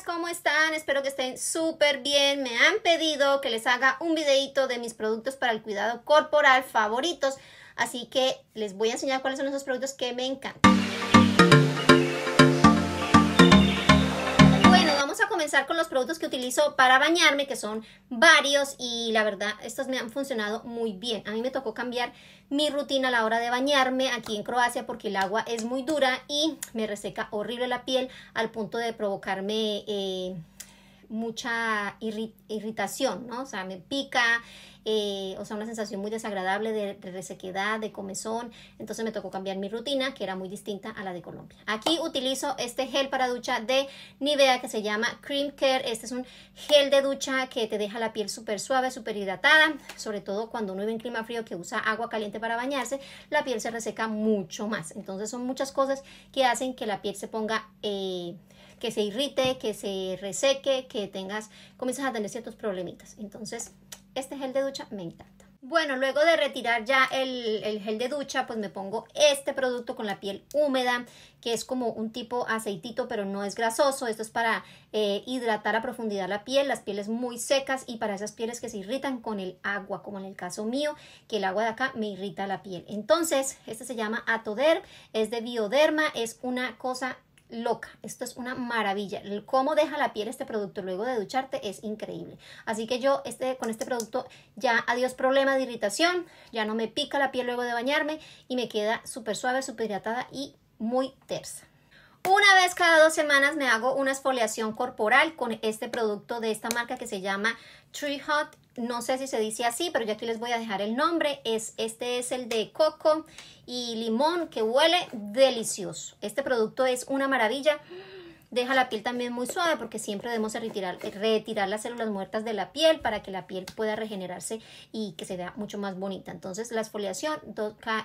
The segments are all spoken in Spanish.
¿cómo están? Espero que estén súper bien. Me han pedido que les haga un videito de mis productos para el cuidado corporal favoritos. Así que les voy a enseñar cuáles son esos productos que me encantan. Comenzar con los productos que utilizo para bañarme, que son varios y la verdad estos me han funcionado muy bien. A mí me tocó cambiar mi rutina a la hora de bañarme aquí en Croacia porque el agua es muy dura y me reseca horrible la piel al punto de provocarme eh, mucha irritación, ¿no? O sea, me pica, eh, o sea, una sensación muy desagradable de, resequedad, de comezón. Entonces me tocó cambiar mi rutina, que era muy distinta a la de Colombia. Aquí utilizo este gel para ducha de Nivea que se llama Cream Care. Este es un gel de ducha que te deja la piel súper suave, súper hidratada. Sobre todo cuando uno vive en clima frío que usa agua caliente para bañarse, la piel se reseca mucho más. Entonces son muchas cosas que hacen que la piel se ponga... Eh, que se irrite, que se reseque, que tengas, comienzas a tener ciertos problemitas. Entonces, este gel de ducha me encanta. Bueno, luego de retirar ya el, gel de ducha, pues me pongo este producto con la piel húmeda, que es como un tipo aceitito, pero no es grasoso. Esto es para eh, hidratar a profundidad la piel, las pieles muy secas y para esas pieles que se irritan con el agua, como en el caso mío, que el agua de acá me irrita la piel. Entonces, este se llama Atoder, es de Bioderma, es una cosa loca. Esto es una maravilla. Cómo deja la piel este producto luego de ducharte es increíble. Así que yo este, con este producto ya adiós problema de irritación, ya no me pica la piel luego de bañarme y me queda súper suave, súper hidratada y muy tersa. Una vez cada dos semanas me hago una exfoliación corporal con este producto de esta marca que se llama Tree Hot. No sé si se dice así, pero yo aquí les voy a dejar el nombre. Es, este es el de coco y limón que huele delicioso. Este producto es una maravilla. Deja la piel también muy suave porque siempre debemos retirar, retirar las células muertas de la piel para que la piel pueda regenerarse y que se vea mucho más bonita. Entonces la exfoliación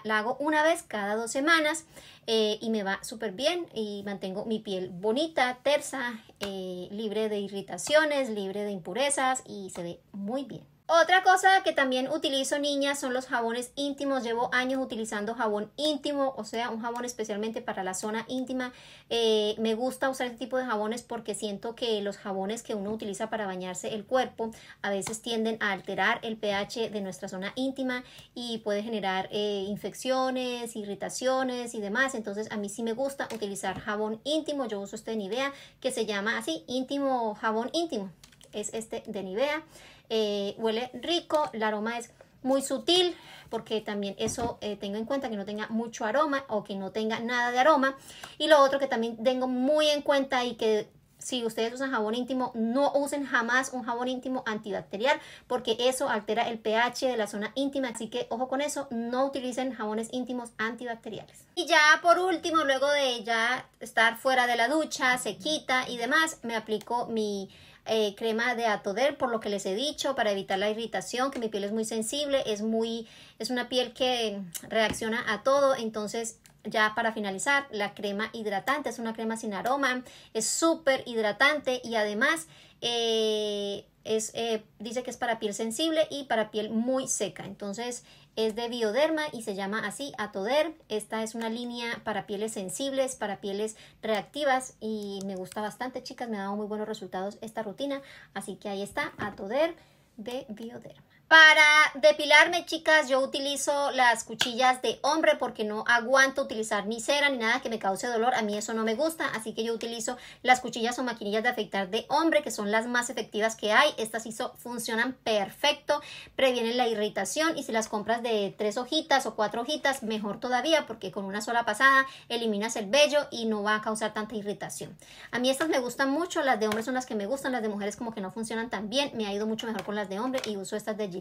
la hago una vez cada dos semanas eh, y me va súper bien y mantengo mi piel bonita, tersa, eh, libre de irritaciones, libre de impurezas y se ve muy bien. Otra cosa que también utilizo niñas son los jabones íntimos. Llevo años utilizando jabón íntimo, o sea, un jabón especialmente para la zona íntima. Eh, me gusta usar este tipo de jabones porque siento que los jabones que uno utiliza para bañarse el cuerpo a veces tienden a alterar el pH de nuestra zona íntima y puede generar eh, infecciones, irritaciones y demás. Entonces a mí sí me gusta utilizar jabón íntimo. Yo uso este de Nivea que se llama así, íntimo jabón íntimo. Es este de Nivea. Eh, huele rico, el aroma es muy sutil porque también eso eh, tengo en cuenta que no tenga mucho aroma o que no tenga nada de aroma y lo otro que también tengo muy en cuenta y que si ustedes usan jabón íntimo, no usen jamás un jabón íntimo antibacterial porque eso altera el pH de la zona íntima, así que ojo con eso, no utilicen jabones íntimos antibacteriales. Y ya por último, luego de ya estar fuera de la ducha, se quita y demás, me aplico mi eh, crema de Atoder, por lo que les he dicho, para evitar la irritación, que mi piel es muy sensible, es muy, es una piel que reacciona a todo, entonces ya para finalizar, la crema hidratante es una crema sin aroma, es súper hidratante y además eh, es, eh, dice que es para piel sensible y para piel muy seca. Entonces es de Bioderma y se llama así Atoder. Esta es una línea para pieles sensibles, para pieles reactivas y me gusta bastante, chicas. Me ha dado muy buenos resultados esta rutina. Así que ahí está Atoder de Bioderma. Para depilarme, chicas, yo utilizo las cuchillas de hombre porque no aguanto utilizar ni cera ni nada que me cause dolor. A mí eso no me gusta, así que yo utilizo las cuchillas o maquinillas de afeitar de hombre, que son las más efectivas que hay. Estas hizo, funcionan perfecto, previenen la irritación y si las compras de tres hojitas o cuatro hojitas, mejor todavía porque con una sola pasada eliminas el vello y no va a causar tanta irritación. A mí estas me gustan mucho, las de hombre son las que me gustan, las de mujeres como que no funcionan tan bien. Me ha ido mucho mejor con las de hombre y uso estas de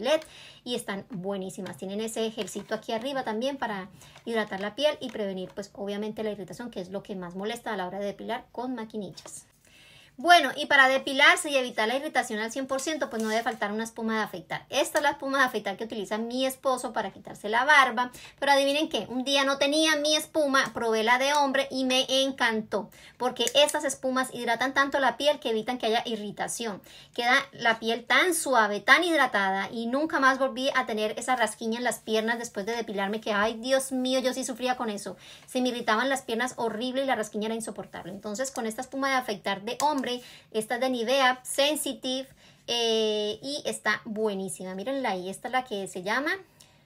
y están buenísimas. Tienen ese ejercito aquí arriba también para hidratar la piel y prevenir pues obviamente la irritación que es lo que más molesta a la hora de depilar con maquinillas. Bueno, y para depilarse y evitar la irritación al 100%, pues no debe faltar una espuma de afeitar. Esta es la espuma de afeitar que utiliza mi esposo para quitarse la barba. Pero adivinen qué, un día no tenía mi espuma, probé la de hombre y me encantó. Porque estas espumas hidratan tanto la piel que evitan que haya irritación. Queda la piel tan suave, tan hidratada y nunca más volví a tener esa rasquiña en las piernas después de depilarme que, ay Dios mío, yo sí sufría con eso. Se me irritaban las piernas horrible y la rasquiña era insoportable. Entonces con esta espuma de afeitar de hombre, Esta es de Nivea Sensitive eh, y está buenísima. Mírenla ahí, esta es la que se llama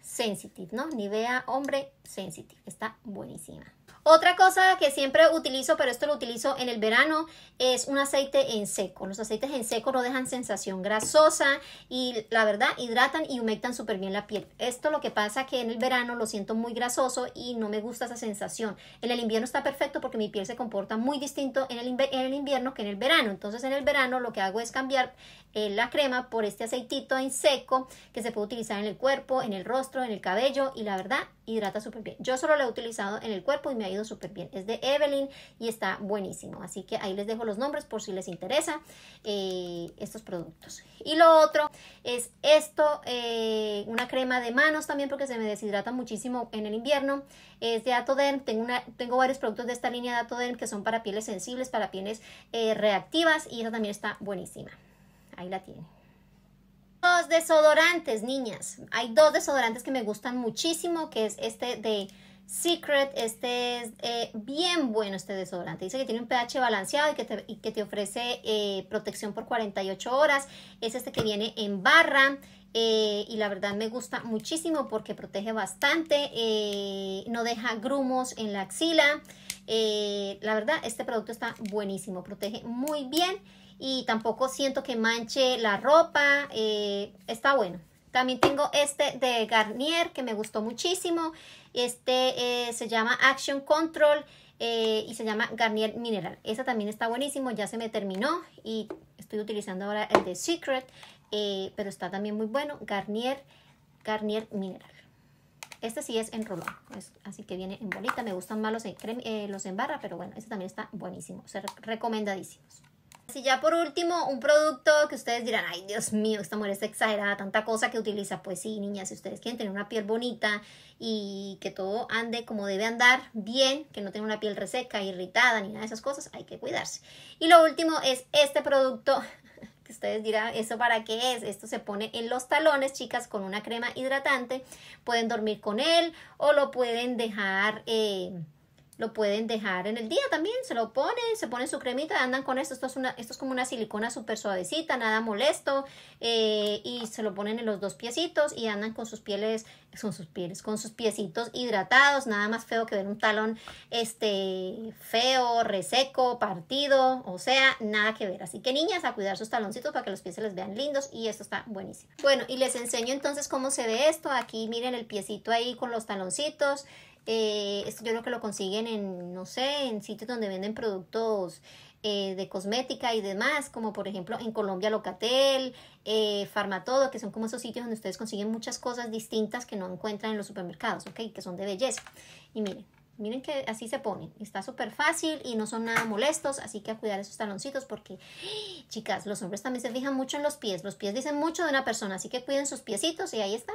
Sensitive, ¿no? Nivea Hombre Sensitive. Está buenísima. Otra cosa que siempre utilizo, pero esto lo utilizo en el verano, es un aceite en seco. Los aceites en seco no dejan sensación grasosa y la verdad hidratan y humectan súper bien la piel. Esto lo que pasa que en el verano lo siento muy grasoso y no me gusta esa sensación. En el invierno está perfecto porque mi piel se comporta muy distinto en el, invierno que en el verano. Entonces en el verano lo que hago es cambiar eh, la crema por este aceitito en seco que se puede utilizar en el cuerpo, en el rostro, en el cabello y la verdad hidrata súper bien. Yo solo lo he utilizado en el cuerpo y me ha ido súper bien. Es de Evelyn y está buenísimo. Así que ahí les dejo los nombres por si les interesa eh, estos productos. Y lo otro es esto, eh, una crema de manos también porque se me deshidrata muchísimo en el invierno. Es de Atoderm. Tengo, una, tengo varios productos de esta línea de Atoderm que son para pieles sensibles, para pieles reactivas y esa también está buenísima. Ahí la tiene. Los desodorantes, niñas. Hay dos desodorantes que me gustan muchísimo, que es este de Secret. Este es eh, bien bueno este desodorante. Dice que tiene un pH balanceado y que te, y que te ofrece eh, protección por 48 horas. Es este que viene en barra. Eh, y la verdad me gusta muchísimo porque protege bastante, no deja grumos en la axila. la verdad, este producto está buenísimo, protege muy bien y tampoco siento que manche la ropa. Está bueno. También tengo este de Garnier que me gustó muchísimo. Este eh, se llama Action Control eh, y se llama Garnier Mineral. Ese también está buenísimo, ya se me terminó y estoy utilizando ahora el de Secret, pero está también muy bueno. Garnier, Garnier Mineral. Este sí es en rolón, así que viene en bolita. Me gustan más los en, los en barra, pero bueno, este también está buenísimo. O recomendadísimos. Y ya por último, un producto que ustedes dirán, ay Dios mío, esta mujer está exagerada, tanta cosa que utiliza. Pues sí, niñas, si ustedes quieren tener una piel bonita y que todo ande como debe andar bien, que no tenga una piel reseca, irritada, ni nada de esas cosas, hay que cuidarse. Y lo último es este producto que ustedes dirán, ¿eso para qué es? Esto se pone en los talones, chicas, con una crema hidratante. Pueden dormir con él o lo pueden dejar... Eh, lo pueden dejar en el día también, se lo ponen, se ponen su cremita, andan con esto, esto es, una, esto es como una silicona súper suavecita, nada molesto, eh, y se lo ponen en los dos piecitos y andan con sus pieles, con sus pieles, con sus piecitos hidratados, nada más feo que ver un talón este feo, reseco, partido, o sea, nada que ver. Así que niñas, a cuidar sus taloncitos para que los pies se les vean lindos y esto está buenísimo. Bueno, y les enseño entonces cómo se ve esto. Aquí miren el piecito ahí con los taloncitos. Eh, esto yo creo que lo consiguen en, no sé, en sitios donde venden productos eh, de cosmética y demás, como por ejemplo en Colombia Locatel, eh, Farmatodo, que son como esos sitios donde ustedes consiguen muchas cosas distintas que no encuentran en los supermercados, ¿ok? Que son de belleza. Y miren, miren que así se ponen. Está súper fácil y no son nada molestos, así que a cuidar esos taloncitos porque, chicas, los hombres también se fijan mucho en los pies. Los pies dicen mucho de una persona, así que cuiden sus piecitos y ahí está.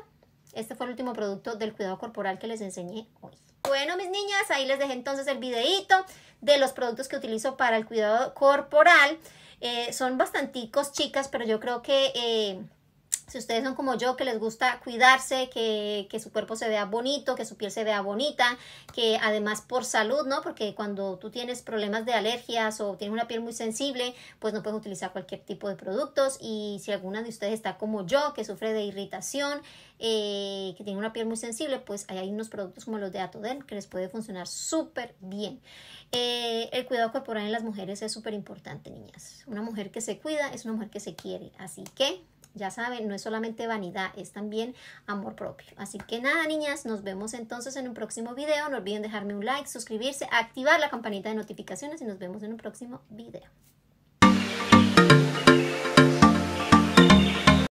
Este fue el último producto del cuidado corporal que les enseñé hoy. Bueno, mis niñas, ahí les dejé entonces el videito de los productos que utilizo para el cuidado corporal. Eh, son bastanticos, chicas, pero yo creo que... Eh, si ustedes son como yo, que les gusta cuidarse, que, que, su cuerpo se vea bonito, que su piel se vea bonita, que además por salud, ¿no? Porque cuando tú tienes problemas de alergias o tienes una piel muy sensible, pues no puedes utilizar cualquier tipo de productos. Y si alguna de ustedes está como yo, que sufre de irritación, eh, que tiene una piel muy sensible, pues hay unos productos como los de Atoden que les puede funcionar súper bien. Eh, el cuidado corporal en las mujeres es súper importante, niñas. Una mujer que se cuida es una mujer que se quiere. Así que ya saben, no es solamente vanidad, es también amor propio. Así que nada, niñas, nos vemos entonces en un próximo video. No olviden dejarme un like, suscribirse, activar la campanita de notificaciones y nos vemos en un próximo video.